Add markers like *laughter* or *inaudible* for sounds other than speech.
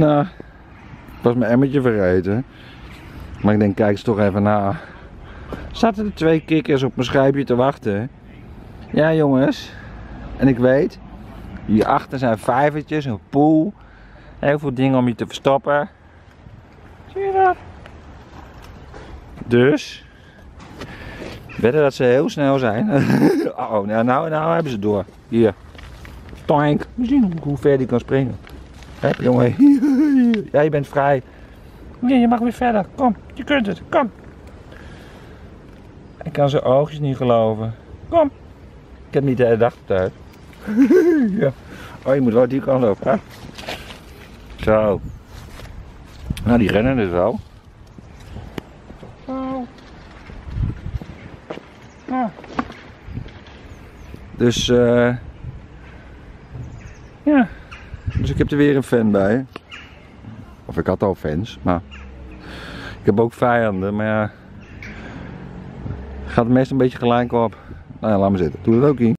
Nou, ik was mijn emmertje vergeten. Maar ik denk, kijk eens toch even na. Zaten er twee kikkers op mijn schuipje te wachten. Ja jongens. En ik weet, hierachter zijn vijvertjes, een pool. Heel veel dingen om je te verstoppen. Zie je dat? Dus. Wedden dat ze heel snel zijn. *laughs* oh, nou, nou, nou hebben ze door. Hier. Toink. Misschien hoe ver die kan springen. Hè, jongen. *laughs* ja, je bent vrij. Nee, je mag weer verder. Kom, je kunt het. Kom. Ik kan zijn oogjes niet geloven. Kom. Ik heb niet de hele dag op tijd. ja. Oh, je moet wel die kant op, hè? Zo. Nou, die rennen dus wel. Zo. Ja. Dus, eh. ja. Dus ik heb er weer een fan bij. Of ik had al fans, maar. Ik heb ook vijanden, maar ja. Gaat het meest een beetje gelijk op. Nou ja, laat maar zitten. Doe het ook in.